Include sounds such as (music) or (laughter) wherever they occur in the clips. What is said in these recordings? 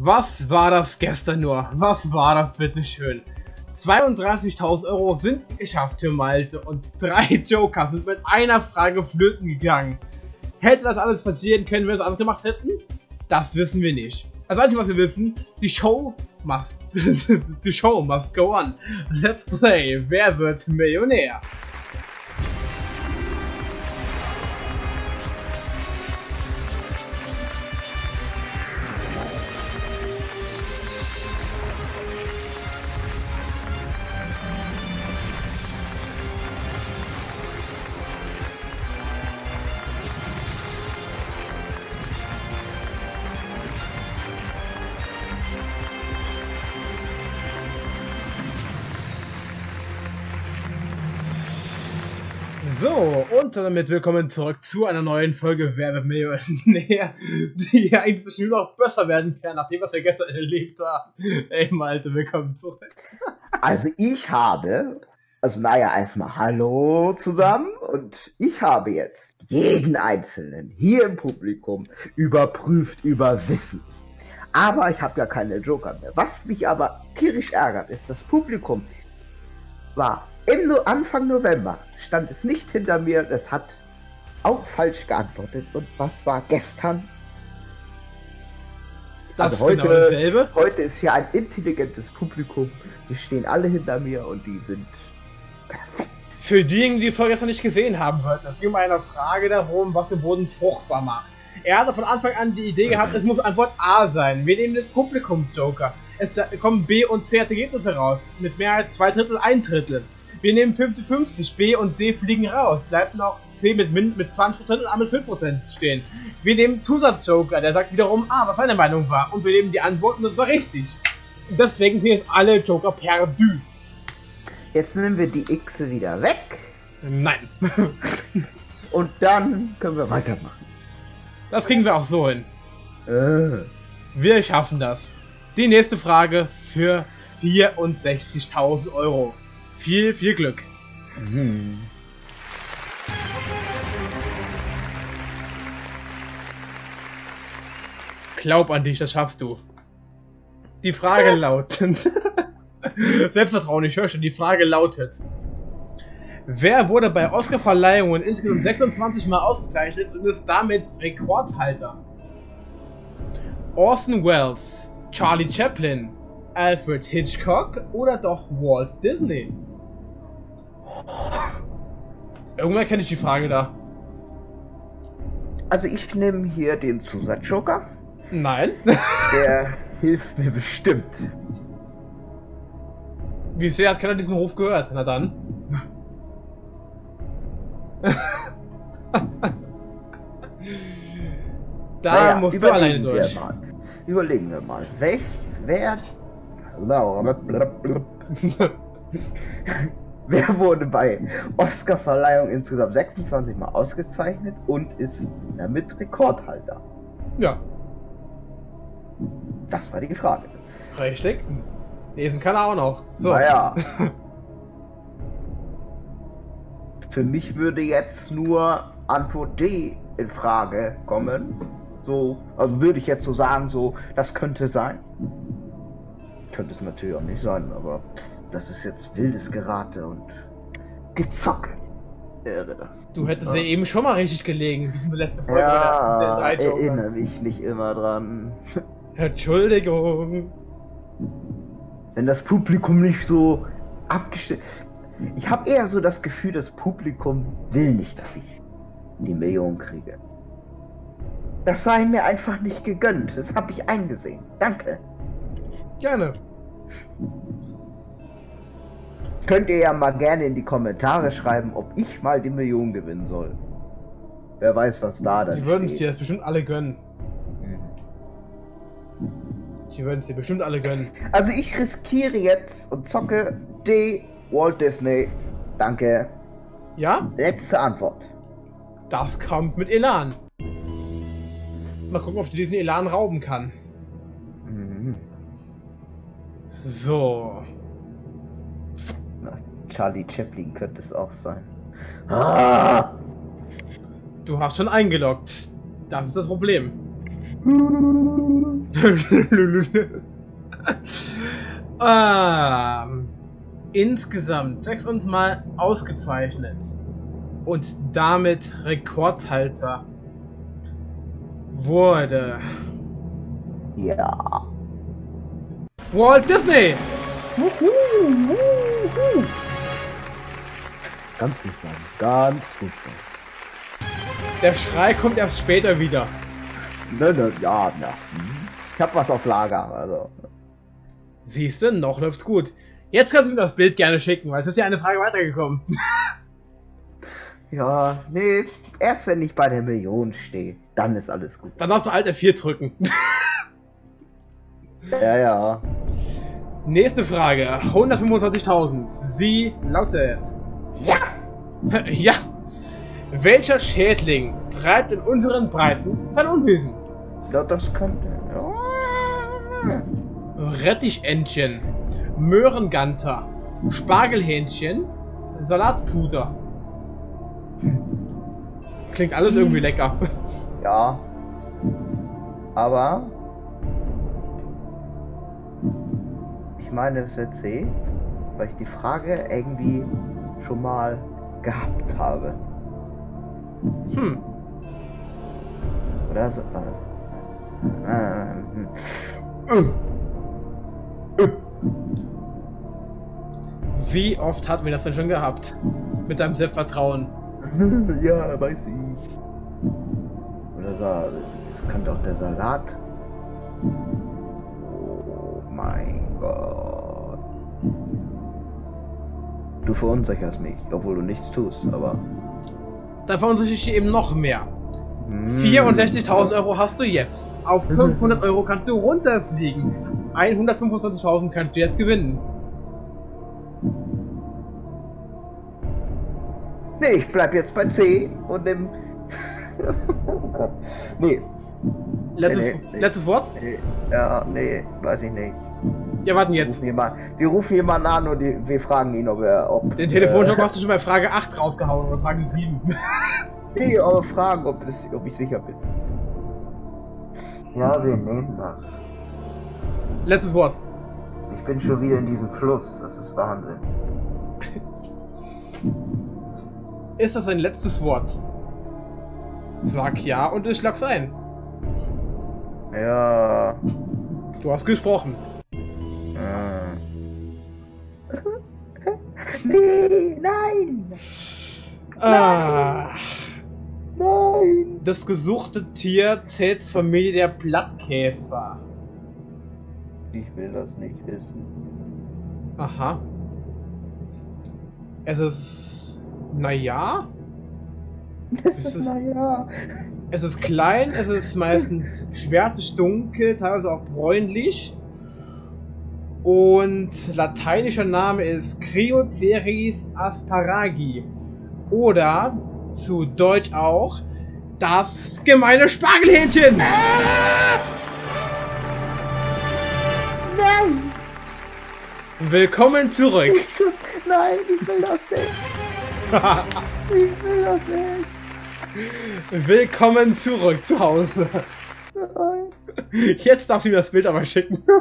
Was war das gestern nur? Was war das bitteschön? 32.000 Euro sind geschafft für Malte und drei (laughs) Joker sind mit einer Frage flöten gegangen. Hätte das alles passieren können, wenn wir es anders gemacht hätten? Das wissen wir nicht. Das Einzige, was wir wissen, die Show must, (laughs) die Show must go on. Let's play. Wer wird Millionär? Und damit willkommen zurück zu einer neuen Folge Werbemillionär, (laughs) die eigentlich bestimmt noch besser werden kann, nachdem was wir gestern erlebt haben. Ey, Malte, willkommen zurück. Also ich habe, also naja, erstmal Hallo zusammen und ich habe jetzt jeden Einzelnen hier im Publikum überprüft über Wissen. Aber ich habe ja keine Joker mehr. Was mich aber tierisch ärgert, ist, das Publikum war im Anfang November stand es nicht hinter mir, das hat auch falsch geantwortet. Und was war gestern? Das also heute, genau dasselbe. heute ist hier ein intelligentes Publikum. Die stehen alle hinter mir und die sind perfekt. Für diejenigen, die die Folge gestern nicht gesehen haben sollten, es ging um eine Frage darum, was den Boden fruchtbar macht. Er hatte von Anfang an die Idee gehabt, es muss Antwort A sein. Wir nehmen das Publikumsjoker. Es kommen B und C als Ergebnisse raus. Mit mehr als zwei Drittel, ein Drittel. Wir nehmen 50-50, B und D fliegen raus. Bleibt noch C mit, mit 20% und A mit 5% stehen. Wir nehmen Zusatzjoker, der sagt wiederum A, was seine Meinung war. Und wir nehmen die Antwort und das war richtig. Deswegen sind jetzt alle Joker perdu. Jetzt nehmen wir die X wieder weg Nein. (laughs) und dann können wir weitermachen. Das kriegen wir auch so hin. Äh. Wir schaffen das. Die nächste Frage für 64.000 Euro. Viel, viel Glück. Mhm. Glaub an dich, das schaffst du. Die Frage lautet. (laughs) Selbstvertrauen, ich höre schon. Die Frage lautet. Wer wurde bei Oscar-Verleihungen insgesamt 26 Mal ausgezeichnet und ist damit Rekordhalter? Orson Welles, Charlie Chaplin, Alfred Hitchcock oder doch Walt Disney? Irgendwann kenne ich die Frage da. Also ich nehme hier den Zusatzjoker. Nein. Der (laughs) hilft mir bestimmt. Wie sehr hat keiner diesen Ruf gehört? Na dann. (laughs) da Naja, musst du alleine durch. Mal. Überlegen wir mal. Welch, wer, (laughs) wer wurde bei Oscar-Verleihung insgesamt 26 Mal ausgezeichnet und ist damit Rekordhalter? Ja, Das war die Frage. richtig. Lesen kann er auch noch. So. Naja. (laughs) Für mich würde jetzt nur Antwort D in Frage kommen. So, also würde ich jetzt so sagen, so, das könnte sein. Könnte es natürlich auch nicht sein, aber das ist jetzt wildes Gerate und Gezocke. Wäre das. Du hättest ja Ja. eben schon mal richtig gelegen, bis in die letzte Folge Ja, der, der erinnere mich nicht immer dran. (laughs) Entschuldigung. Wenn das Publikum nicht so abgestellt. Ich habe eher so das Gefühl, das Publikum will nicht, dass ich die Million kriege. Das sei mir einfach nicht gegönnt. Das habe ich eingesehen. Danke. Gerne. Könnt ihr ja mal gerne in die Kommentare schreiben, ob ich mal die Million gewinnen soll. Wer weiß, was da dann Die würden es dir jetzt bestimmt alle gönnen. Die würden es dir bestimmt alle gönnen. Also ich riskiere jetzt und zocke D. Walt Disney. Danke. Ja? Letzte Antwort. Das kommt mit Elan. Mal gucken, ob ich diesen Elan rauben kann. Mhm. So. Charlie Chaplin könnte es auch sein. Ah! Du hast schon eingeloggt. Das ist das Problem. (laughs) ähm, insgesamt 26 Mal ausgezeichnet und damit Rekordhalter wurde Ja. Walt Disney. Wuhu, wuhu. Ganz gut, Mann. Ganz gut. Mann. Der Schrei kommt erst später wieder. Ne, ne, ja, ja. hm. Ich hab was auf Lager, also. Siehst du, noch läuft's gut. Jetzt kannst du mir das Bild gerne schicken, weil es ist ja eine Frage weitergekommen. (laughs) Ja, nee, erst wenn ich bei der Million stehe, dann ist alles gut. Dann darfst du Alt F4 drücken. (laughs) Ja, ja. Nächste Frage. 125.000. Sie lautet. Ja! (laughs) Ja. Welcher Schädling treibt in unseren Breiten sein Unwesen? ja das könnte. Ja. Rettichentchen, Möhrenganter, Spargelhähnchen, Salatpuder. Klingt alles irgendwie lecker. (laughs) ja. Aber. Ich meine, es wird C, weil ich die Frage irgendwie schon mal gehabt habe. Hm. Oder so war das. Ähm, Wie oft hatten wir das denn schon gehabt? Mit deinem Selbstvertrauen. hm. (laughs) ja, weiß ich. Oder so, das könnte auch der Salat. Oh mein Gott. Du verunsicherst mich, obwohl du nichts tust, aber. Da verunsichere ich dich eben noch mehr. Hm. 64.000 Euro hast du jetzt. Auf 500 Euro kannst du runterfliegen. 125.000 kannst du jetzt gewinnen. Nee, ich bleib jetzt bei C und nimm. (laughs) oh Gott. Nee, Letztes, nee, nee. letztes Wort? nee, ja, nee, weiß ich nicht. Ja, warten Wir jetzt. rufen, jemand, wir rufen jemanden an und die, wir fragen ihn, ob er. Ob, Den Telefonjoker äh, hast du schon bei Frage 8 rausgehauen oder Frage 7. (laughs) Nee, aber fragen, ob, das, ob ich sicher bin. Ja, wir nehmen das. letztes Wort. Ich bin schon wieder in diesem Fluss. Das ist Wahnsinn. (laughs) Ist das dein letztes Wort? Sag ja und ich log's ein. Ja. Du hast gesprochen. Nee, nein! Ah, Nein! das gesuchte Tier zählt zur Familie der Blattkäfer. Ich will das nicht wissen. Aha. Es ist. Naja. Das Ist es- naja. Es ist klein, es ist meistens schwärzlich dunkel, teilweise auch bräunlich. Und lateinischer Name ist Crioceris asparagi. Oder zu Deutsch auch das gemeine Spargelhähnchen. Nein! Willkommen zurück. Nein, ich will das nicht! (laughs) Ich will das nicht! Willkommen zurück zu Hause. (laughs) Jetzt darfst du mir das Bild aber schicken. (laughs)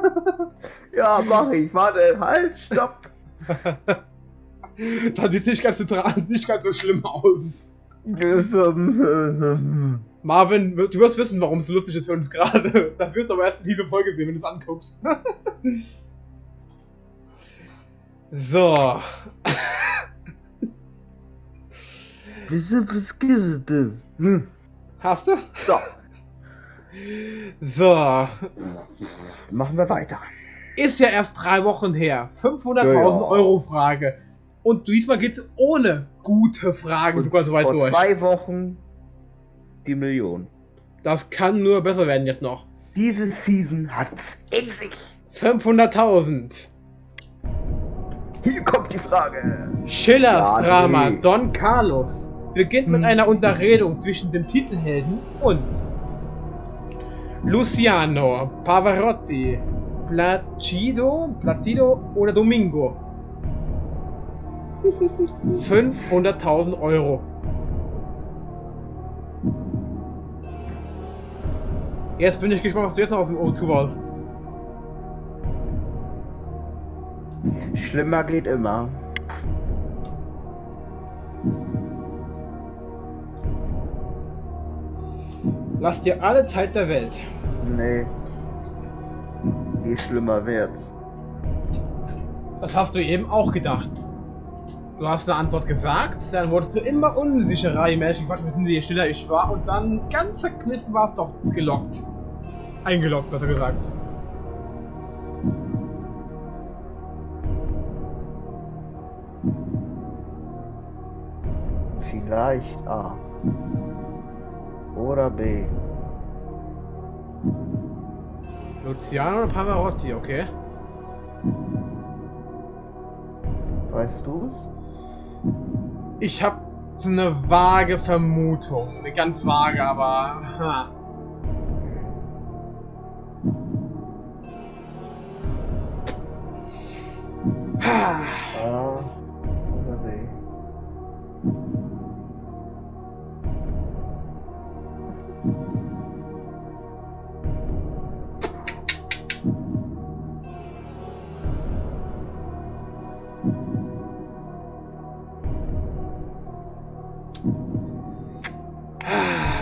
Ja, mach ich. Warte, halt, stopp! (laughs) Das sieht nicht ganz so, nicht ganz so schlimm aus. ähm, Marvin, du wirst wissen, warum es lustig ist für uns gerade. Das wirst du aber erst in dieser Folge sehen, wenn du es anguckst. so. Hm. Hast du? So, So. machen wir weiter. Ist ja erst drei Wochen her. 500.000 Ja, ja. Euro Frage. Und diesmal geht's ohne gute Fragen sogar so weit vor durch. zwei Wochen die Million. Das kann nur besser werden jetzt noch. Diese Season hat's in sich. 500.000. Hier kommt die Frage. Schillers Ja, Drama nee. Don Carlos beginnt mit Hm. einer Unterredung zwischen dem Titelhelden und Luciano, Pavarotti, Placido, Placido oder Domingo. 500.000 Euro. Jetzt bin ich gespannt, was du jetzt noch aus dem O2 baust. Schlimmer geht immer. Lass dir alle Zeit der Welt. Nee. Je schlimmer wird's. Das hast du eben auch gedacht. Du hast eine Antwort gesagt, dann wurdest du immer unsicherer, mehr ich gefragt wissen Sie, je schneller ich war und dann ganz verkniffen war es doch gelockt. Eingeloggt, besser gesagt. Vielleicht A. Oder B. Luciano oder Pavarotti, okay. Weißt du's? Ich habe eine vage Vermutung. Eine ganz vage, aber. Ha. Ha.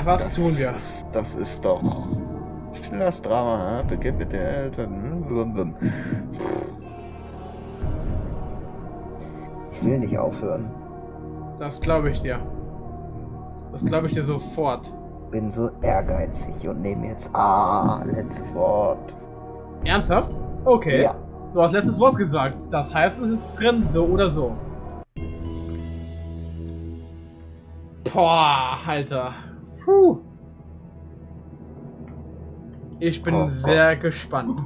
Was Das- tun wir? Das ist doch. Das Drama, hä? Beginn mit der. Blum. Ich will nicht aufhören. Das glaube ich dir. Das glaube ich dir sofort. Bin so ehrgeizig und nehme jetzt A, letztes Wort. Ernsthaft? Okay. Ja. Du hast letztes Wort gesagt. Das heißt, es ist drin, so oder so. Boah, Alter. Puh. Ich bin Oh, sehr gespannt.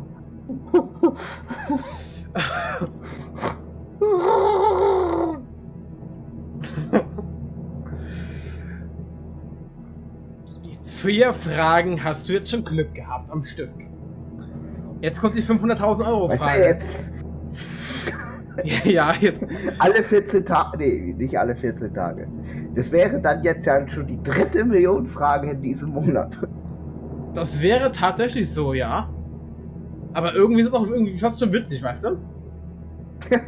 Jetzt vier Fragen hast du jetzt schon Glück gehabt am Stück. Jetzt kommt die 500.000 Euro Weißt du, Frage. jetzt (laughs) Ja, jetzt. alle 14 Tage, nee, nicht alle 14 Tage. Das wäre dann jetzt ja schon die dritte Millionenfrage in diesem Monat. Das wäre tatsächlich so, ja. Aber irgendwie ist es auch irgendwie fast schon witzig, weißt du? (laughs)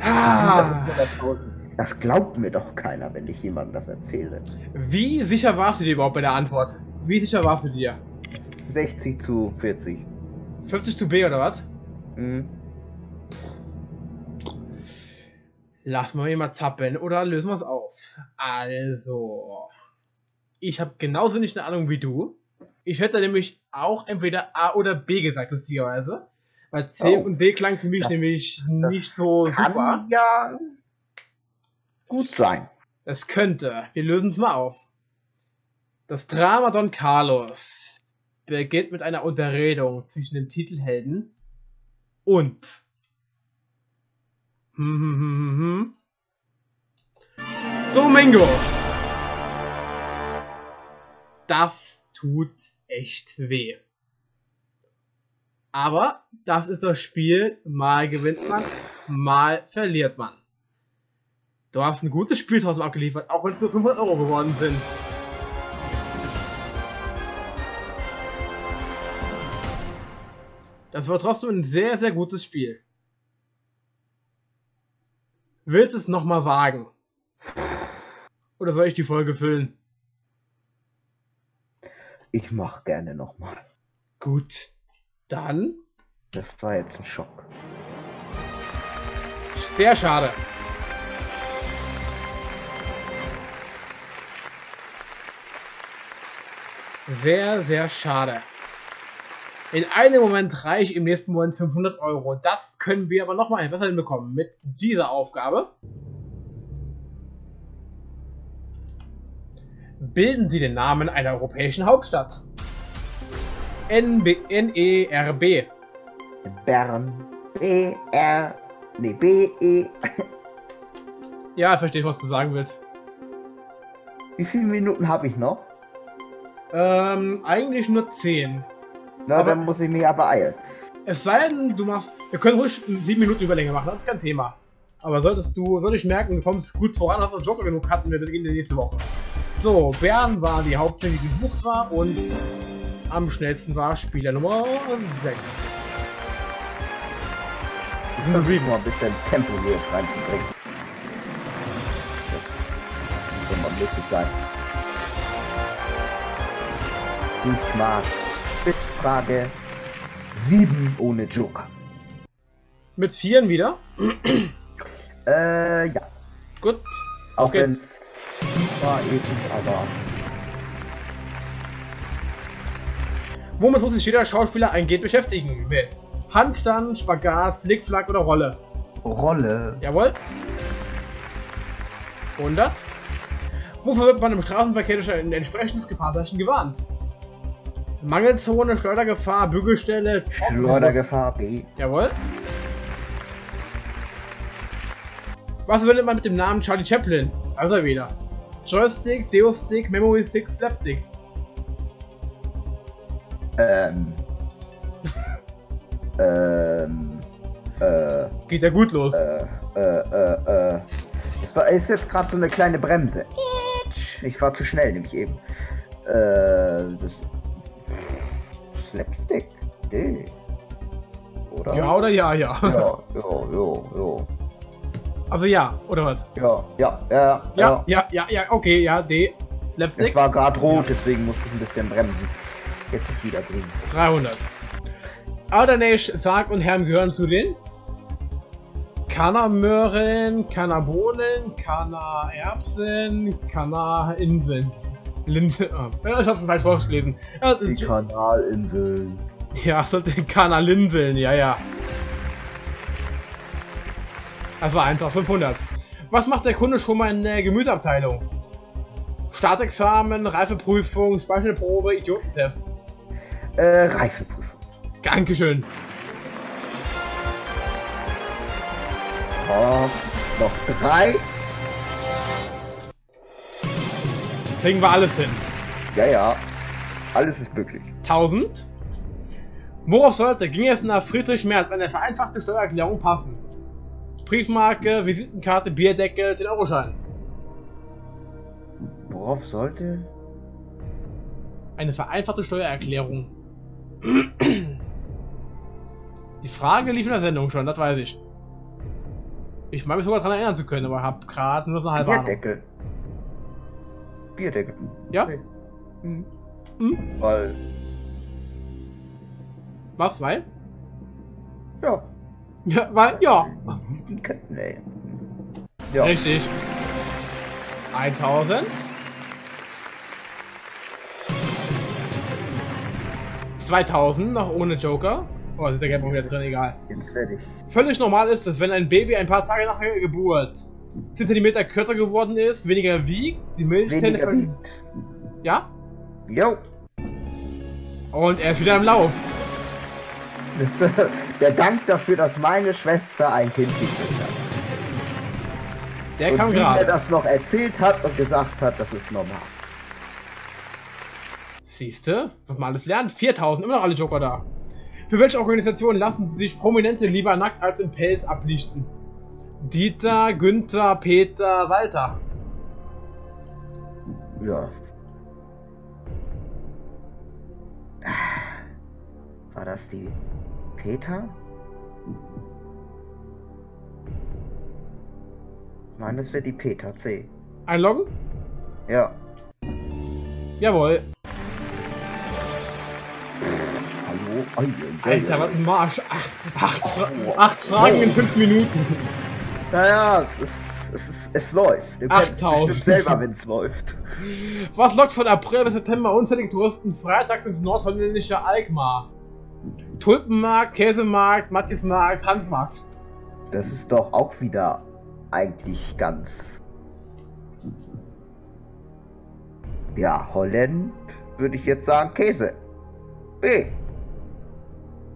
ah, Das glaubt mir doch keiner, wenn ich jemandem das erzähle. wie sicher warst du dir überhaupt bei der Antwort? Wie sicher warst du dir? 60 zu 40. 50 zu B oder was? Hm. Lass mal mal zappeln oder lösen wir es auf. Also, ich habe genauso nicht eine Ahnung wie du. Ich hätte nämlich auch entweder A oder B gesagt, lustigerweise. Weil C Oh. und D klang für mich Das- nämlich das nicht so Kann super. ja gut sein. Das könnte. Wir lösen es mal auf. Das Drama Don Carlos beginnt mit einer Unterredung zwischen dem Titelhelden und hm, hm, hm. Domingo. Das tut echt weh. Aber das ist das Spiel. Mal gewinnt man, mal verliert man. Du hast ein gutes Spiel trotzdem abgeliefert, auch wenn es nur 500 Euro geworden sind. Das war trotzdem ein sehr, sehr gutes Spiel. Willst du es nochmal wagen? Oder soll ich die Folge füllen? Ich mach gerne nochmal. Gut. Dann. Das war jetzt ein Schock. Sehr schade. Sehr, sehr schade. In einem Moment reicht im nächsten Moment 500 Euro. Das können wir aber nochmal besser hinbekommen mit dieser Aufgabe. Bilden Sie den Namen einer europäischen Hauptstadt. N-E-R-B. Bern. B, R. Nee, B, E. Ja, ich verstehe, was du sagen willst. Wie viele Minuten habe ich noch? Ähm, eigentlich nur 10. Na, Aber- dann muss ich mich ja beeilen. Es sei denn, du machst. Wir können ruhig 7 Minuten Überlänge machen, das ist kein Thema. Aber solltest du, soll ich merken, du kommst gut voran, hast du Joker genug hatten wir beginnen die nächste Woche. So, Bern war die Hauptlinie, die gesucht war und am schnellsten war Spieler Nummer 6. Ich versuche mal ein bisschen Tempo hier reinzubringen. Das soll mal möglich sein. Ich mag bis Frage 7 ohne Joker. Mit Vieren wieder? Äh, ja. Gut. Auch Auf wenn es war eben, aber Womit muss sich jeder Schauspieler eingehend beschäftigen? Mit Handstand, Spagat, Flickflack oder Rolle? Rolle. Jawohl. 100. Wofür wird man im Straßenverkehr durch ein entsprechendes Gefahrzeichen gewarnt? Mangelzone, Schleudergefahr, Bügelstelle, Schleudergefahr B. Jawohl. Was verbindet man mit dem Namen Charlie Chaplin? Also wieder. Joystick, Deo-Stick, Memory Stick, Slapstick. Ähm. (laughs) ähm. Äh. Geht ja gut los. Äh, äh, äh, äh. Das war, ist jetzt gerade so eine kleine Bremse. Ich war zu schnell, nämlich eben. Äh, das. Slapstick. D. Oder? Ja oder ja, ja. Ja, ja, (laughs) ja, ja. Also ja, oder was? Ja, ja, ja, Ja, ja, ja, ja, okay, ja, D. Es Slapstick. war gerade rot, deswegen musste ich ein bisschen bremsen. Jetzt ist wieder grün. 300. Aldernesch, Sarg und Herm gehören zu den Kanamöhren, Kanabohnen, Kana-Erbsen, Kana-Inseln. Linse. Ah, ja, ich hab's falsch vorgelesen. Ja, Die Kanalinseln. ja, es sollte Kana-Linseln, ja, ja. Das war einfach 500. Was macht der Kunde schon mal in der Gemüseabteilung? Startexamen, Reifeprüfung, Speichelprobe, Idiotentest. Äh, Reifeprüfung. Dankeschön. Oh, noch drei. Kriegen wir alles hin. Ja, ja. Alles ist möglich. 1000. Worauf sollte, ging es nach Friedrich Merz, eine vereinfachte Steuererklärung passen? Briefmarke, Visitenkarte, Bierdeckel, 10-Euro-Schein. Worauf sollte? Eine vereinfachte Steuererklärung. Die Frage lief in der Sendung schon, das weiß ich. Ich meine mich sogar daran erinnern zu können, aber hab gerade nur so eine halbe Ahnung. Bierdeckel. Ja? Hm. Hm? Weil, Was, weil? ja. Ja, weil, ja. Nee. Ja. Richtig. 1000. 2000, noch ohne Joker. Oh, ist der Gelb wieder drin, egal. Jetzt ich. Völlig normal ist es, wenn ein Baby ein paar Tage nach der Geburt Zentimeter kürzer geworden ist, weniger wiegt, die Milchzähne ver-. Ja? Jo. Und er ist wieder im Lauf. Der Dank dafür, dass meine Schwester ein Kind gekriegt hat. Der und kam gerade. das noch erzählt hat und gesagt hat, das ist normal. Siehste, was man alles lernt. 4000, immer noch alle Joker da. Für welche Organisation lassen sich Prominente lieber nackt als im Pelz ablichten? Dieter, Günther, Peter, Walter. Ja. War das die Peter? Nein, das wäre die Peter C. Einloggen? Ja. Jawohl. Hallo? Alter, was ein Marsch. Acht, acht, acht Fragen in fünf Minuten. Naja, es, ist, es, ist, es läuft. Du kennst es 8000. bestimmt selber, wenn es läuft. (laughs) Was lockt von April bis September unzählige Touristen freitags ins nordholländische Alkmaar? Tulpenmarkt, Käsemarkt, Mattismarkt, Handmarkt. Das ist doch auch wieder eigentlich ganz. Ja, Holland würde ich jetzt sagen Käse. B.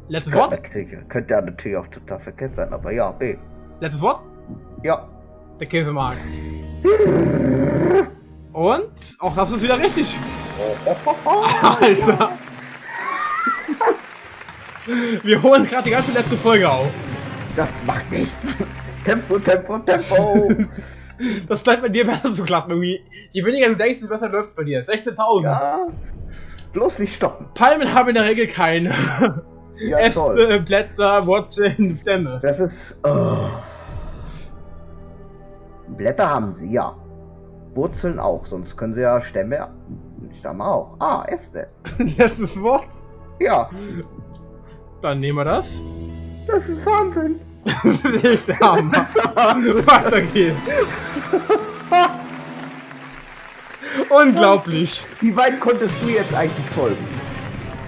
Letztes Wort? könnte ja natürlich auch total verkehrt sein, aber ja, B. Letztes Wort? Ja. Der Käsemarkt. Und auch das ist wieder richtig. Alter. Wir holen gerade die ganze letzte Folge auf. Das macht nichts. Tempo, Tempo, Tempo. (laughs) Das bleibt bei dir besser zu klappen irgendwie. Je weniger du denkst, desto besser läuft es bei dir. 16.000. Ja. Bloß nicht stoppen. Palmen haben in der Regel keine. Ja, Äste. Blätter, Wurzeln, Stämme. Das ist. Oh. Blätter haben sie, ja. Wurzeln auch, sonst können sie ja Stämme. Stämme auch. Ah, Äste. (laughs) Letztes Wort. Ja, Dann nehmen wir das. das ist Wahnsinn. ich der Hammer. Das ist Wahnsinn. Weiter geht's. Unglaublich. Wie weit konntest du jetzt eigentlich folgen?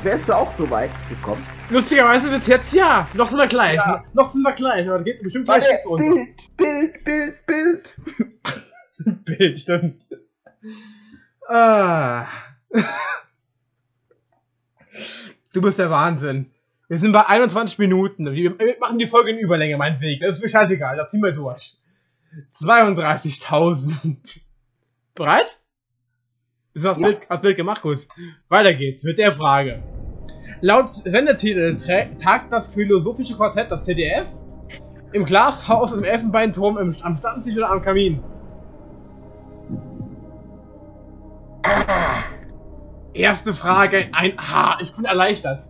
Wärst du auch so weit gekommen? Lustigerweise bis jetzt ja. Noch sind wir gleich. Ja. Noch sind wir gleich. Aber das geht bestimmt gleich Warte, runter. Bild, Bild, Bild, Bild. (laughs) Bild, stimmt. Ah. Du bist der Wahnsinn. Wir sind bei 21 Minuten. Wir machen die Folge in Überlänge, meinetwegen. Das ist mir scheißegal. Das ziehen wir durch. 32.000. Bereit? Ist das Ja. Bild, das Bild gemacht, kurz. Weiter geht's mit der Frage. Laut Sendetitel tagt das philosophische Quartett, das TDF, im Glashaus, im Elfenbeinturm, im, am Stammtisch oder am Kamin? Erste Frage, ein H. Ich bin erleichtert.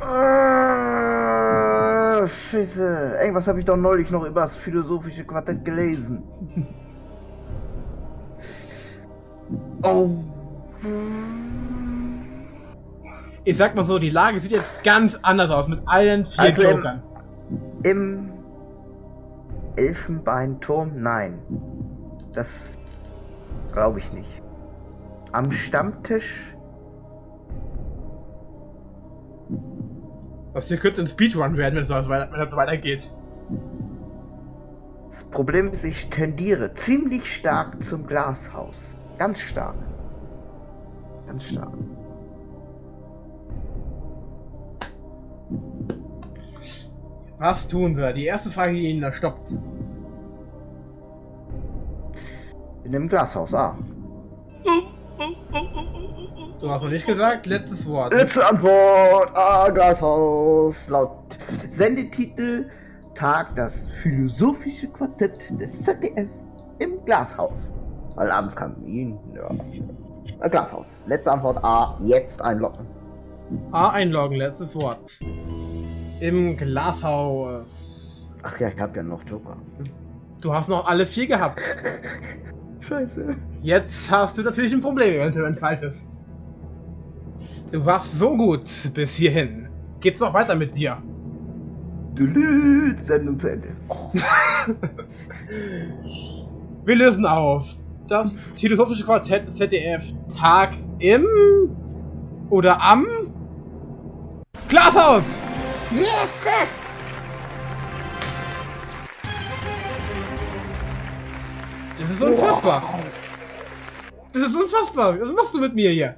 Ah, Scheiße. Irgendwas habe ich doch neulich noch über das philosophische Quartett gelesen. (laughs) Oh. Ich sag mal so, die Lage sieht jetzt ganz anders aus mit allen vier Also im- Jokern. Im Elfenbeinturm? Nein. Das glaube ich nicht. Am Stammtisch? Das hier könnte ein Speedrun werden, wenn es so weiter, wenn das so weitergeht. Das Problem ist, ich tendiere ziemlich stark zum Glashaus. Ganz stark. Ganz stark. Was tun wir? Die erste Frage, die ihn da stoppt. In dem Glashaus, ah. Du hast noch nicht gesagt, letztes Wort. Letzte Antwort. Ah, Glashaus. Laut Sendetitel tagt das philosophische Quartett des ZDF im Glashaus. Weil am Kamin, ja. Äh, Glashaus. Letzte Antwort A. Jetzt einloggen. A einloggen, letztes Wort. Im Glashaus. Ach ja, ich hab ja noch Joker. Du hast noch alle vier gehabt. (laughs) Scheiße. Jetzt hast du natürlich ein Problem, eventuell wenn es falsch ist. Du warst so gut bis hierhin. Geht's noch weiter mit dir? Dülü, Sendung zu Ende. (laughs) Oh. Wir lösen auf. Das philosophische Quartett des ZDF Tag im oder am Glashaus. Yes, yes. Das ist unfassbar. Das ist unfassbar. Was machst du mit mir hier?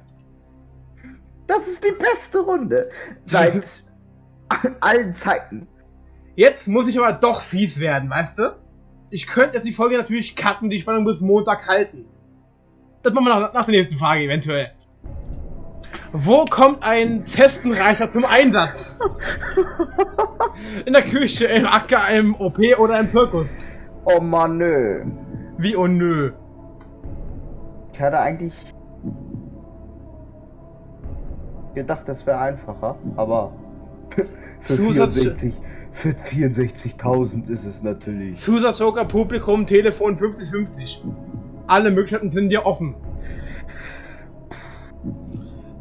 Das ist die beste Runde. Seit (laughs) allen Zeiten. Jetzt muss ich aber doch fies werden, weißt du? Ich könnte jetzt die Folge natürlich cutten, die Spannung bis Montag halten. Das machen wir nach, nach der nächsten Frage eventuell. Wo kommt ein Testenreicher zum Einsatz? In der Küche, im Acker, im OP oder im Zirkus? Oh Mann, nö. Wie oh nö. Ich hatte eigentlich gedacht, das wäre einfacher, aber (laughs) für Zusatz- 64 für 64.000 ist es natürlich. Zusatzjoker, Publikum, Telefon 50-50. Alle Möglichkeiten sind dir offen.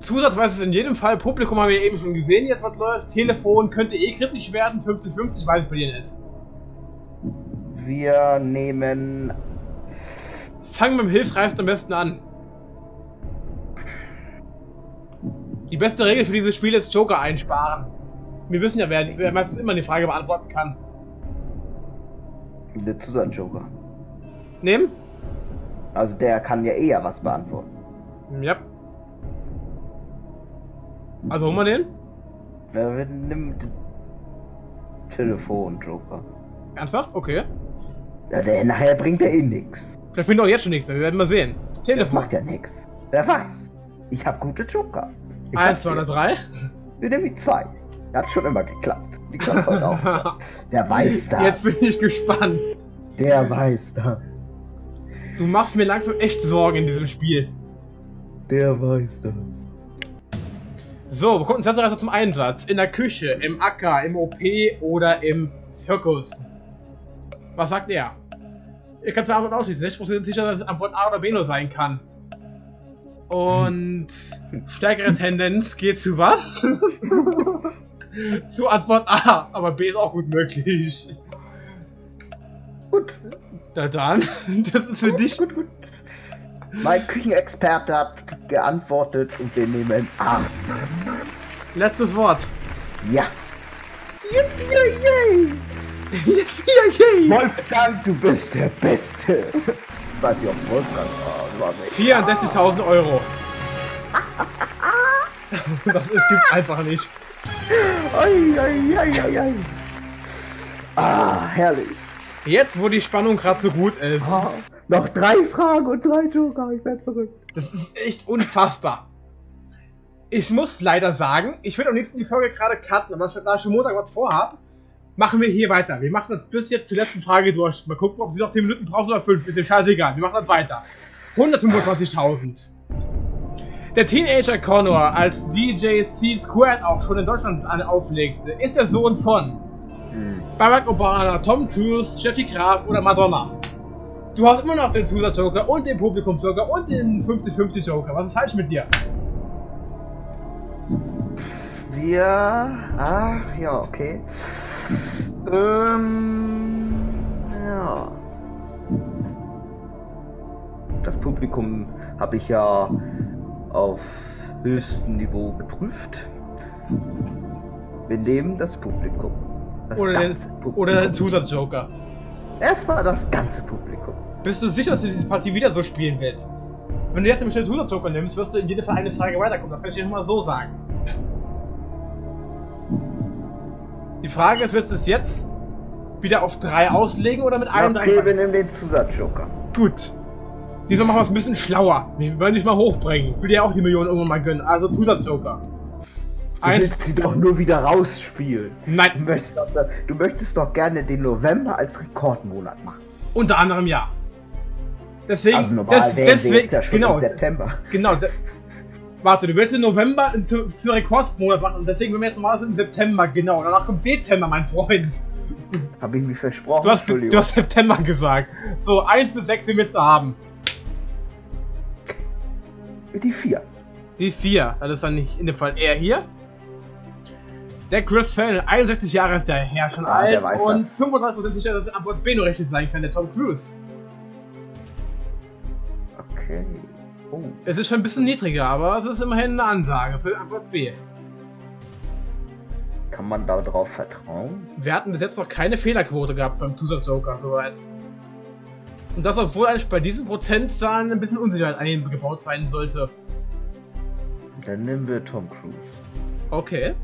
Zusatz weiß es in jedem Fall. Publikum haben wir eben schon gesehen, jetzt was läuft. Telefon könnte eh kritisch werden. 50-50 weiß ich bei dir nicht. Wir nehmen Fangen wir mit dem Hilfsreichsten am besten an. Die beste Regel für dieses Spiel ist Joker einsparen. Wir wissen ja, wer, wer meistens immer die Frage beantworten kann. den Zusatzjoker. Nehmen? Also der kann ja eher was beantworten. Ja. Also holen wir den? Ja, wir nehmen den Telefonjoker. Ernsthaft? Okay. Ja, der nachher bringt er eh nix. Vielleicht bringt auch jetzt schon nichts mehr. Wir werden mal sehen. Das Telefon. macht ja nix. Wer weiß. Ich hab gute Joker. Ich Eins, zwei oder drei. Wir nehmen die zwei. Hat schon immer geklappt. Die klappt heute auch. (laughs) Der weiß das. Jetzt bin ich gespannt. Der weiß das. Du machst mir langsam echt Sorgen in diesem Spiel. Der weiß das. So, wo kommt ein Sensorreißer zum Einsatz? In der Küche, im Acker, im OP oder im Zirkus? Was sagt er? Ihr könnt die Antwort ausschließen. 60% sicher, dass es Antwort A oder B nur sein kann. Und (laughs) stärkere Tendenz geht zu was? (laughs) zu Antwort A, aber B ist auch gut möglich. Gut. Na dann, (laughs) das ist für gut, dich. Gut, gut. Mein Küchenexperte hat geantwortet und wir nehmen A. Letztes Wort. Ja. Wolfgang, du bist der Beste. Ich weiß nicht, ob Wolfgang war. war nicht. 64.000 Euro. Das ist, gibt's einfach nicht. Ai, ai, ai, ai. Ah, herrlich. Jetzt, wo die Spannung gerade so gut ist. Ah, noch drei Fragen und drei Joker. Ich werde verrückt. Das ist echt unfassbar. Ich muss leider sagen, ich würde am liebsten die Folge gerade cutten, aber da ich schon Montag was vorhab, machen wir hier weiter. Wir machen das bis jetzt zur letzten Frage durch. Mal gucken, ob sie noch 10 Minuten brauchst oder 5. Ist dir scheißegal. Wir machen das weiter. 125.000. Der Teenager Connor, als DJ Steve Squared auch schon in Deutschland auflegte, ist der Sohn von Hm. Barack Obama, Tom Cruise, Jeffy Graf oder Madonna. Du hast immer noch den Zusatz-Joker und den Publikum-Joker und den 50-50-Joker. Was ist falsch mit dir? Wir. Ach, ja, okay. Ähm. Ja. Das Publikum habe ich ja auf höchstem Niveau geprüft. Wir nehmen das Publikum. Das Oder den, Publikum. oder den Zusatz-Joker. Erstmal das ganze Publikum. Bist du sicher, dass du diese Partie wieder so spielen willst? Wenn du jetzt nämlich den Zusatz-Joker nimmst, wirst du in jeder Fall eine Frage weiterkommen. Das kann ich dir nur mal so sagen. Die Frage ist, willst du es jetzt wieder auf 3 auslegen oder mit einem Okay, wir drei? nehmen den Zusatzjoker. Gut. Diesmal machen wir es ein bisschen schlauer. Wir wollen dich mal hochbringen. Ich will dir auch die Millionen irgendwann mal gönnen. Also Zusatz-Joker. Du Eins. willst sie doch nur wieder rausspielen. Du Nein. möchtest, doch, du möchtest doch gerne den November als Rekordmonat machen. Unter anderem ja. Deswegen. Also normal des, deswegen. ja genau. im September. Genau. de- Warte, du willst im November zu, zu Rekordmonat machen und deswegen, wenn wir jetzt normal sind, im September, genau. Danach kommt Dezember, mein Freund. Habe ich mich versprochen. Du hast, du hast September gesagt. So, 1 bis 6, wen willst du haben? Die 4. Die 4. Das ist dann nicht in dem Fall er hier. Der Chris Fallon, 61 Jahre ist der Herr schon Ah, der alt und das. 35% sicher, dass Antwort B nur richtig sein kann, der Tom Cruise. Okay. Oh. Es ist schon ein bisschen niedriger, aber es ist immerhin eine Ansage für Antwort B. Kann man darauf vertrauen? Wir hatten bis jetzt noch keine Fehlerquote gehabt beim Zusatz-Joker soweit. Und das, obwohl eigentlich bei diesen Prozentzahlen ein bisschen Unsicherheit eingebaut sein sollte. Dann nehmen wir Tom Cruise. Okay.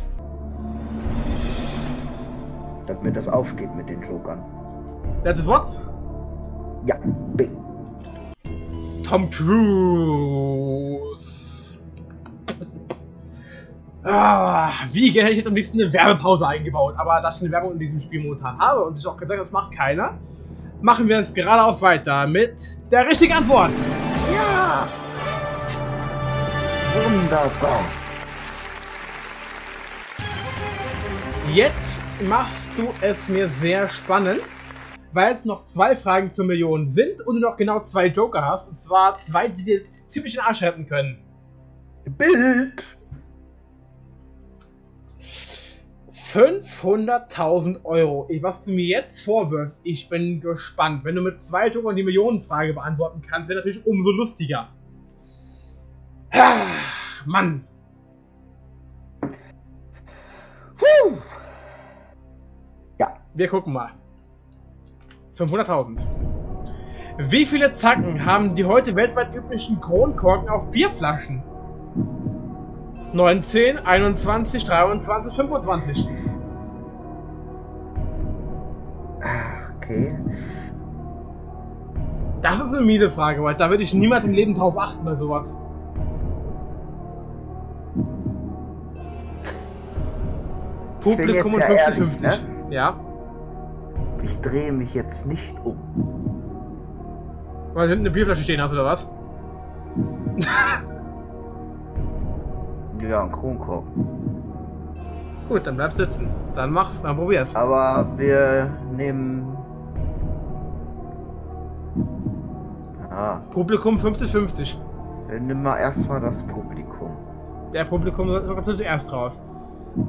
Damit das aufgeht mit den Jokern. Letztes Wort? Ja, B. Tom Cruise. Ah, wie gerne hätte ich jetzt am liebsten eine Werbepause eingebaut, aber da ich eine Werbung in diesem Spiel momentan habe und ich auch gesagt habe, das macht keiner, machen wir es geradeaus weiter mit der richtigen Antwort. Ja! Wunderbar. Jetzt machst du es mir sehr spannend, weil es noch zwei Fragen zur Million sind und du noch genau zwei Joker hast, und zwar zwei, die dir ziemlich in den Arsch retten können. Bild. 500.000 Euro. Was du mir jetzt vorwirfst, ich bin gespannt. Wenn du mit zwei Jokern die Millionenfrage beantworten kannst, wäre natürlich umso lustiger. Ah, Mann. Puh. Ja, Wir gucken mal. 500.000. Wie viele Zacken haben die heute weltweit üblichen Kronkorken auf Bierflaschen? 19, 21, 23, 25. Ach, okay. Das ist eine miese Frage, weil da würde ich niemand im Leben drauf achten bei sowas. Publikum und jetzt ja 50-50. ehrlich, ne? Ja. Ich drehe mich jetzt nicht um. Weil du hinten eine Bierflasche stehen hast, oder was? Ja, ein Kronkork. Gut, dann bleib sitzen. Dann mach, dann probier's. Aber wir nehmen. Ah, Publikum 50-50. wir nehmen mal erstmal das Publikum. Der Publikum kommt zuerst raus.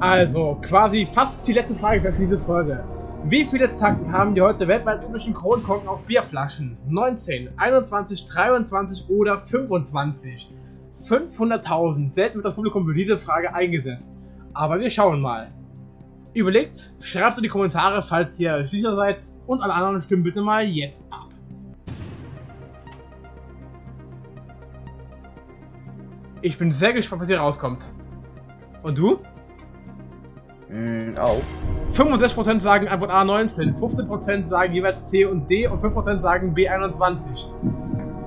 Also, quasi fast die letzte Frage für diese Folge. Wie viele Zacken haben die heute weltweit üblichen Kronkorken auf Bierflaschen? 19, 21, 23 oder 25? 500.000. Selten wird das Publikum für diese Frage eingesetzt. Aber wir schauen mal. Überlegt, schreibt in die Kommentare, falls ihr sicher seid. Und alle anderen stimmen bitte mal jetzt ab. Ich bin sehr gespannt, was hier rauskommt. Und du? Mm, auch. 65% sagen Antwort A 19, 15% sagen jeweils C und D und 5% sagen B 21.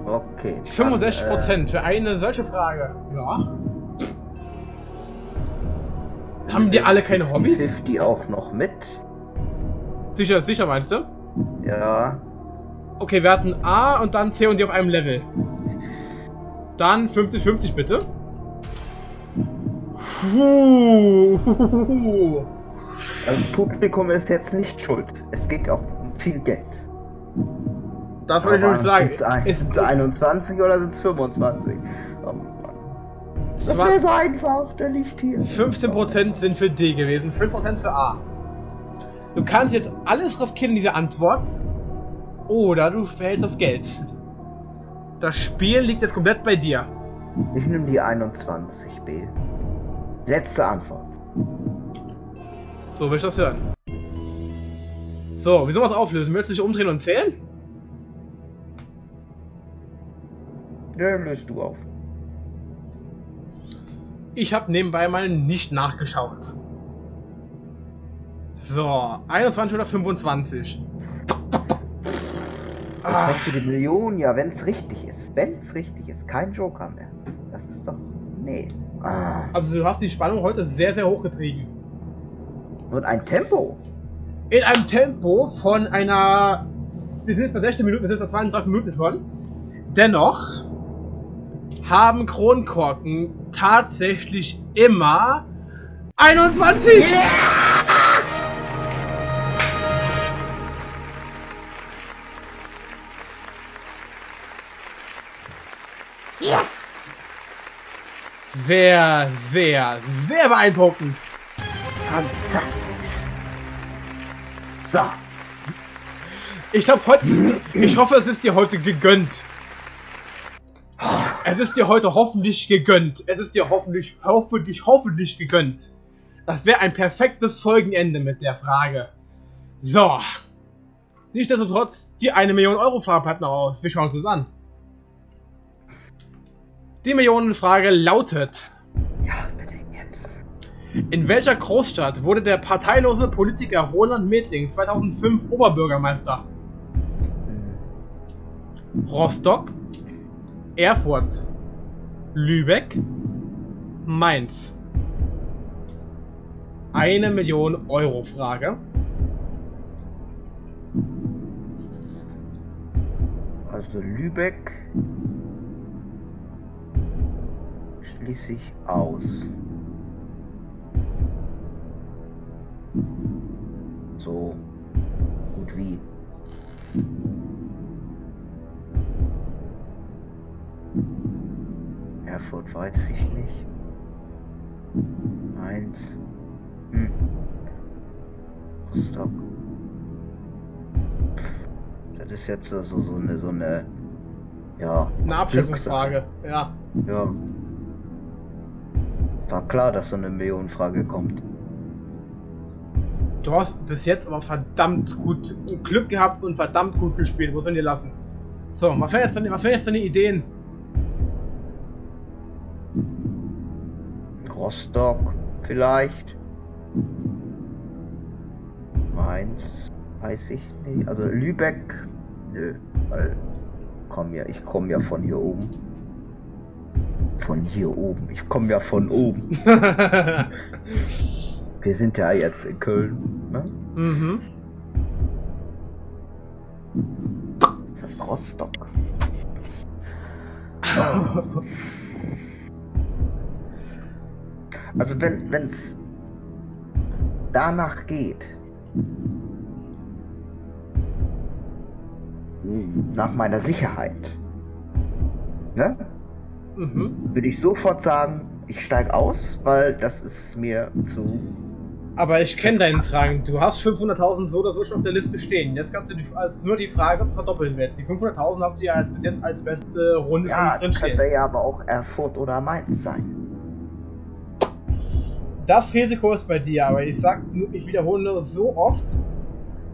Okay. 65% für eine solche Frage. Ja. Haben die alle keine Hobbys? 50 auch noch mit. Sicher, sicher meinst du? Ja. Okay, wir hatten A und dann C und D auf einem Level. Dann 50-50 bitte. Puh. Also das Publikum ist jetzt nicht schuld. Es geht auch um viel Geld. Das wollte ich nämlich sagen. Sind es Ist, 21 oder sind es 25? Oh Mann. Das wäre so einfach, der liegt hier. 15% sind für D gewesen, 5% für A. Du kannst jetzt alles riskieren in dieser Antwort oder du behältst das Geld. Das Spiel liegt jetzt komplett bei dir. Ich nehme die 21b. Letzte Antwort. So will ich das hören. So, wie soll man das auflösen? Möchtest du dich umdrehen und zählen? Ja, löst du auf. Ich habe nebenbei mal nicht nachgeschaut. So, 21 oder 25? Jetzt hast du die Million, ja, wenn es richtig ist. Wenn es richtig ist, kein Joker mehr. Das ist doch. Nee. Ah. also du hast die Spannung heute sehr, sehr hoch getrieben. Und ein Tempo. in einem Tempo von einer. Wir sind jetzt bei 16 Minuten, wir sind bei 32 Minuten schon. Dennoch haben Kronkorken tatsächlich immer 21! Yes! Sehr, sehr, sehr beeindruckend. Fantastisch. So. Ich glaube heute, ich hoffe, es ist dir heute gegönnt. Es ist dir heute hoffentlich gegönnt. Es ist dir hoffentlich, hoffentlich, hoffentlich gegönnt. Das wäre ein perfektes Folgenende mit der Frage. So. Nichtsdestotrotz, die eine Million Euro Frage bleibt noch aus. Wir schauen uns das an. Die Millionenfrage lautet: Ja, bitte jetzt. In welcher Großstadt wurde der parteilose Politiker Roland Medling 2005 Oberbürgermeister? Hm. Rostock, Erfurt, Lübeck, Mainz. Eine Million Euro Frage. Also Lübeck schließe ich aus. So gut wie. Erfurt weiß ich nicht. Mainz. Hm. Rostock. Das ist jetzt so, so, so eine, so eine, ja. Eine Abschätzungsfrage. Ja. Ja. War klar, dass so eine Millionenfrage kommt. Du hast bis jetzt aber verdammt gut Glück gehabt und verdammt gut gespielt, muss man dir lassen. So, was wären jetzt, deine- was wären jetzt deine Ideen? Rostock vielleicht. Mainz, weiß ich nicht. Also Lübeck, nö, weil komm ja, ich komme ja von hier oben. Von hier oben. Ich komme ja von oben. (laughs) Wir sind ja jetzt in Köln. Ne? mhm. Ist das Rostock? (laughs) Also wenn es danach geht, nach meiner Sicherheit, ne? Mhm. Würde ich sofort sagen, ich steige aus, weil das ist mir zu. Aber ich kenne deinen Drang. Du hast 500.000 so oder so schon auf der Liste stehen. Jetzt kannst du die, also nur die Frage, ob du es verdoppeln willst. Die 500.000 hast du ja bis jetzt als beste Runde ja, drin stehen. könnte ja aber auch Erfurt oder Mainz sein. Das Risiko ist bei dir, aber ich sag, ich wiederhole nur so oft,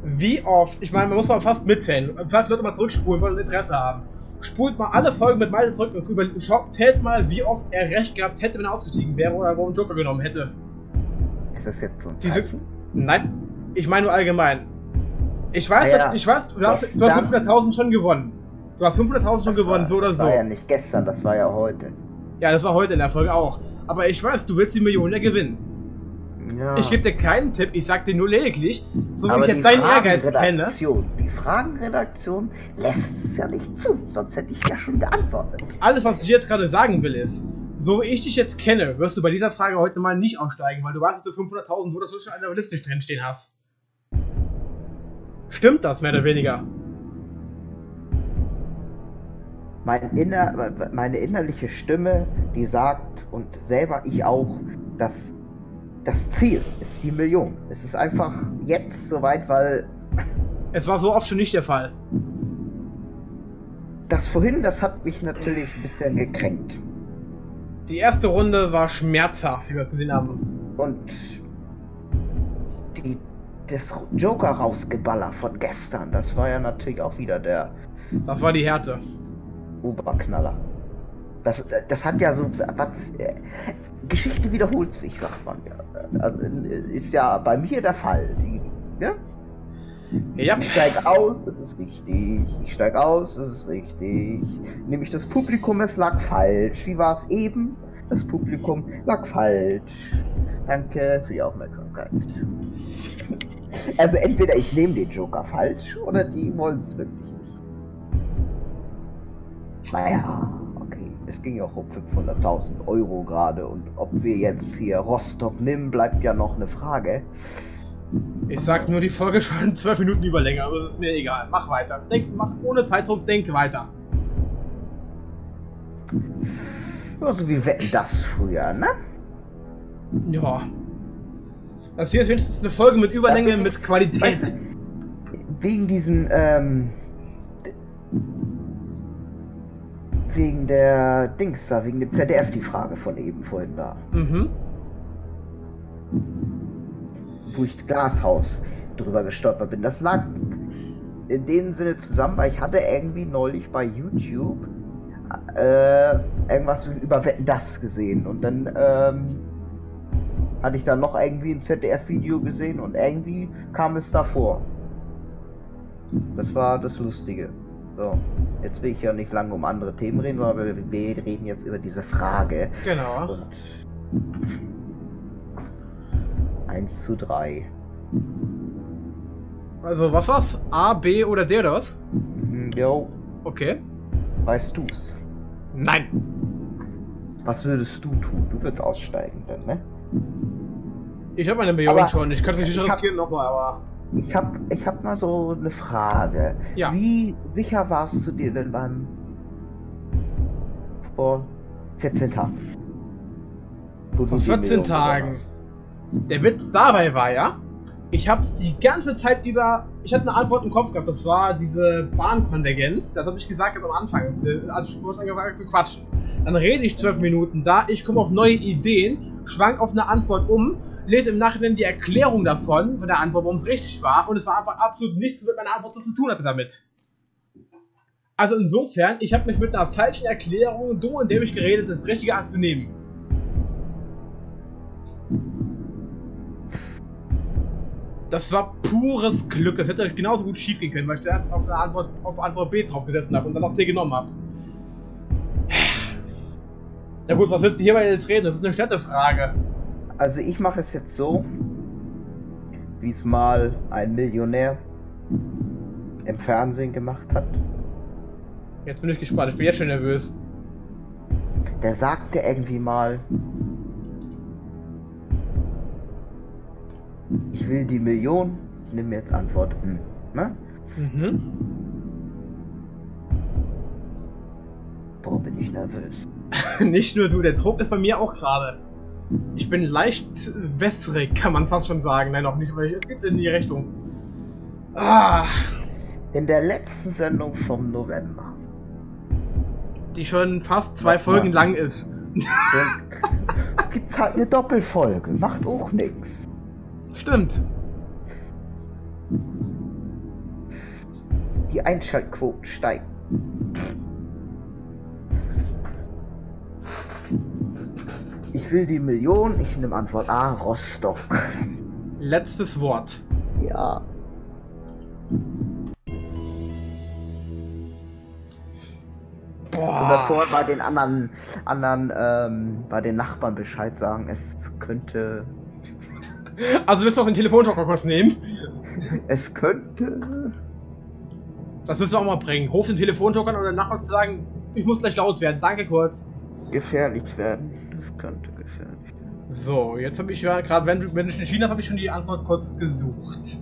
wie oft, ich meine, man muss mal fast mitzählen. Vielleicht Leute mal zurückspulen, weil Interesse haben. Spult mal alle Folgen mit Malte zurück und über, schaut, zählt mal, wie oft er recht gehabt hätte, wenn er ausgestiegen wäre oder warum Joker genommen hätte. Ist das jetzt so ein Diese, Nein, ich meine nur allgemein. Ich weiß, ah, ja. ich weiß, du hast, du hast 500.000 schon gewonnen. Du hast 500.000 schon gewonnen, war, so oder das so. Das war ja nicht gestern, das war ja heute. Ja, das war heute in der Folge auch. Aber ich weiß, du willst die Millionen ja gewinnen. Ja. Ich gebe dir keinen Tipp, ich sag dir nur lediglich, so wie ich jetzt deinen Ehrgeiz kenne. Die Fragenredaktion lässt es ja nicht zu, sonst hätte ich ja schon geantwortet. Alles, was ich jetzt gerade sagen will, ist, so wie ich dich jetzt kenne, wirst du bei dieser Frage heute mal nicht aussteigen, weil du weißt, dass du 500.000 oder so schon an der Liste drinstehen hast. Stimmt das, mehr oder weniger? Mein inner, meine innerliche Stimme, die sagt, und selber ich auch, dass das Ziel ist die Million. Es ist einfach jetzt soweit, weil. Es war so oft schon nicht der Fall. Das vorhin, das hat mich natürlich ein bisschen gekränkt. Die erste Runde war schmerzhaft, wie wir es gesehen haben. Und die, das Joker-Rausgeballer von gestern, das war ja natürlich auch wieder der. Das war die Härte. Oberknaller. Das, das hat ja so. Geschichte wiederholt sich, sagt man ja. Also, ist ja bei mir der Fall. Ja? Ja. Ich steige aus, es ist richtig. Ich steige aus, es ist richtig. Nämlich das Publikum, es lag falsch. Wie war es eben? Das Publikum lag falsch. Danke für die Aufmerksamkeit. Also entweder ich nehme den Joker falsch oder die wollen es wirklich nicht. Naja es ging ja auch um 500.000 Euro gerade und ob wir jetzt hier Rostock nehmen, bleibt ja noch eine Frage. Ich sag nur, die Folge (laughs) schon zwölf Minuten überlänger, aber es ist mir egal. Mach weiter. Denk, mach ohne Zeitdruck, denk weiter. Also wie wetten das früher, ne? Ja. Das hier ist wenigstens eine Folge mit Überlänge, mit Qualität. Weißt, wegen diesen, ähm, wegen der Dings da, wegen dem ZDF die Frage von eben vorhin da. Mhm. Wo ich Glashaus drüber gestolpert bin. Das lag in dem Sinne zusammen, weil ich hatte irgendwie neulich bei YouTube äh, irgendwas über Wetten das gesehen und dann ähm, hatte ich dann noch irgendwie ein ZDF-Video gesehen und irgendwie kam es davor. Das war das Lustige. So, jetzt will ich ja nicht lange um andere Themen reden, sondern wir, reden jetzt über diese Frage. Genau. Und 1 zu 3. Also, was war's? A, B oder D oder was? Mhm, jo. Okay. Weißt du's? Nein. Was würdest du tun? Du würdest aussteigen dann, ne? Ich habe eine Million aber schon. Ich könnte es nicht riskieren nochmal, aber. Ich habe ich hab mal so eine Frage. Ja. Wie sicher warst du dir denn beim vor 14 Tagen? Vor 14 Tagen. Der Witz dabei war ja, ich habe es die ganze Zeit über, ich hatte eine Antwort im Kopf gehabt, das war diese Bahnkonvergenz, das habe ich gesagt am Anfang, äh, als ich angefangen habe zu quatschen. Dann rede ich zwölf Minuten da, ich komme auf neue Ideen, schwank auf eine Antwort um lese im Nachhinein die Erklärung davon, von der Antwort, warum es richtig war, und es war einfach absolut nichts mit meiner Antwort, zu tun hatte damit. Also insofern, ich habe mich mit einer falschen Erklärung, dumm und dämlich geredet, das Richtige anzunehmen. Das war pures Glück. Das hätte genauso gut schief gehen können, weil ich zuerst auf, eine Antwort, auf Antwort B draufgesessen habe und dann auf C genommen habe. Ja gut, was willst du hierbei jetzt reden? Das ist eine Städtefrage. Also ich mache es jetzt so, wie es mal ein Millionär im Fernsehen gemacht hat. Jetzt bin ich gespannt, ich bin jetzt schon nervös. der sagte irgendwie mal, ich will die Million, ich nehme jetzt Antwort, hm, ne? Mhm. Boah, bin ich nervös. (laughs) Nicht nur du, der Druck ist bei mir auch gerade. Ich bin leicht wässrig, kann man fast schon sagen. Nein, noch nicht, aber es geht in die Richtung. Ah, In der letzten Sendung vom November die schon fast zwei Mach Folgen mal. lang ist. (laughs) gibt's halt eine Doppelfolge, macht auch nix. Stimmt. Die Einschaltquoten steigen. Ich will die Million, ich nehme Antwort A, Rostock. Letztes Wort. Ja. Und davor Boah. bei den anderen, anderen, ähm, bei den Nachbarn Bescheid sagen, es könnte, Also willst du noch den Telefonjoker kurz nehmen? es könnte, Das müssen wir auch mal bringen. Ruf den Telefonjoker oder nachher zu sagen, ich muss gleich laut werden. Danke kurz. gefährlich werden. Das könnte werden. So, jetzt habe ich ja gerade, wenn, wenn ich entschieden habe, habe ich schon die Antwort kurz gesucht.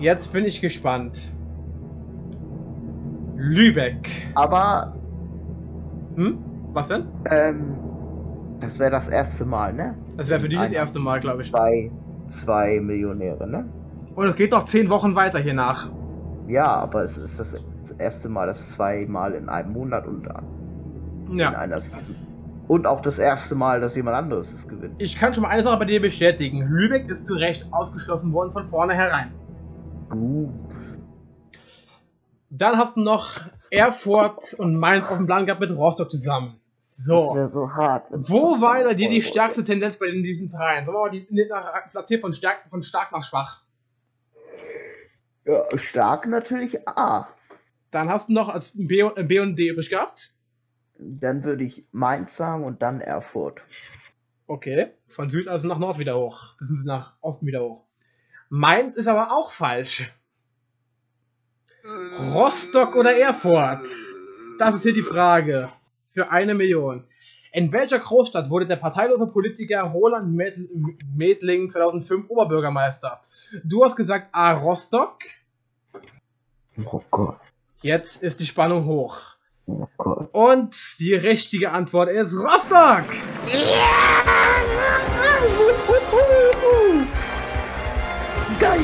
Jetzt bin ich gespannt. Lübeck. Aber, Hm? Was denn? ähm, das wäre das erste Mal, ne? Das wäre für dich das erste Mal, glaube ich. Zwei, zwei Millionäre, ne? Und es geht noch zehn Wochen weiter hier nach. Ja, aber es ist das erste Mal, dass zweimal in einem Monat und in Ja. einer Season. Und auch das erste Mal, dass jemand anderes es gewinnt. Ich kann schon mal eine Sache bei dir bestätigen. Lübeck ist zu Recht ausgeschlossen worden von vornherein. Gut. Dann hast du noch Erfurt und Mainz auf dem Plan gehabt mit Rostock zusammen. Das So. wäre so hart. Wo war da dir die stärkste Tendenz bei den- diesen dreien? Sollen wir mal die platziert von stark, von stark nach schwach? Ja, stark natürlich A. Dann hast du noch als B, und- B und D übrig gehabt. Dann würde ich Mainz sagen und dann Erfurt. Okay. Von Süd also nach Nord wieder hoch. Das sind sie nach Osten wieder hoch. Mainz ist aber auch falsch. Rostock oder Erfurt? Das ist hier die Frage. Für eine Million. In welcher Großstadt wurde der parteilose Politiker Roland Med- Medling 2005 Oberbürgermeister? Du hast gesagt A. Rostock. Oh Gott. Jetzt ist die Spannung hoch. Oh Gott. Und die richtige Antwort ist Rostock! Geil.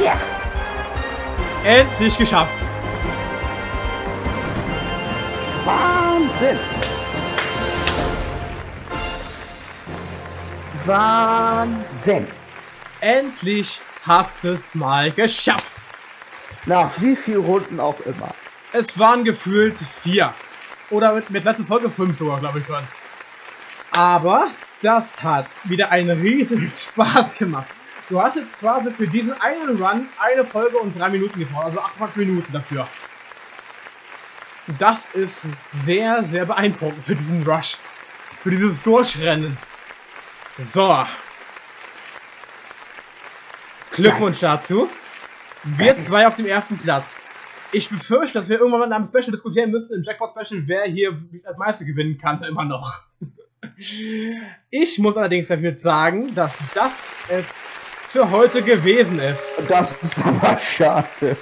Yes. Endlich geschafft! Wahnsinn. Wahnsinn. Endlich hast es mal geschafft! Nach wie viel Runden auch immer. Es waren gefühlt vier. Oder mit, mit letzter Folge fünf sogar, glaube ich schon. Aber das hat wieder einen riesen (laughs) Spaß gemacht. Du hast jetzt quasi für diesen einen Run eine Folge und drei Minuten gebraucht, also 28 Minuten dafür. Das ist sehr, sehr beeindruckend für diesen Rush. Für dieses Durchrennen. So. Glückwunsch dazu. Wir zwei auf dem ersten Platz. Ich befürchte, dass wir irgendwann mal in einem Special diskutieren müssen, im Jackpot-Special, wer hier als Meister gewinnen kann, (laughs) immer noch. Ich muss allerdings dafür sagen, dass das es für heute gewesen ist. Das ist aber schade.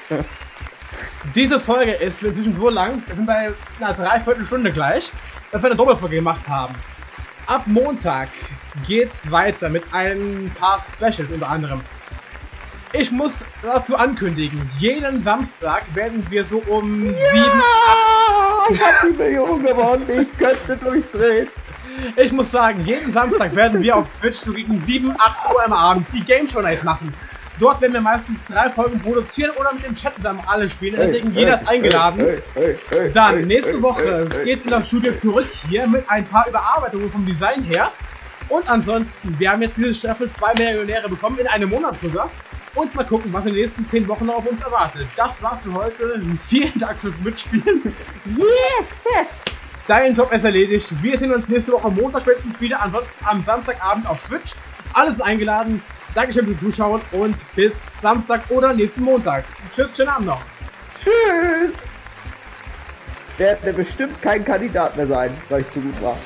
Diese Folge ist inzwischen so lang, wir sind bei einer Dreiviertelstunde gleich, dass wir eine Doppelfolge gemacht haben. Ab Montag geht's weiter mit ein paar Specials unter anderem. Ich muss dazu ankündigen, jeden Samstag werden wir so um 7, Ah, ich hab die Million gewonnen. Ich könnte durchdrehen. Ich muss sagen, jeden Samstag werden wir auf Twitch so gegen 7, 8 Uhr am Abend die Game Show Night machen. Dort werden wir meistens drei Folgen produzieren oder mit dem Chat zusammen alle spielen. Deswegen jeder ist eingeladen. Dann nächste Woche geht's in das Studio zurück hier mit ein paar Überarbeitungen vom Design her. Und ansonsten, wir haben jetzt diese Staffel zwei Millionäre bekommen, in einem Monat sogar. Und mal gucken, was in den nächsten 10 Wochen auf uns erwartet. Das war's für heute. Vielen Dank fürs Mitspielen. Yes! yes. Dein Job ist erledigt. Wir sehen uns nächste Woche Montag spätestens wieder. Ansonsten am Samstagabend auf Twitch. Alles eingeladen. Dankeschön fürs Zuschauen und bis Samstag oder nächsten Montag. Tschüss, schönen Abend noch. Tschüss. Werd mir bestimmt kein Kandidat mehr sein, weil ich zu gut war.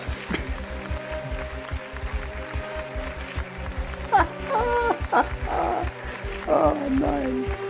(laughs) Oh, nice.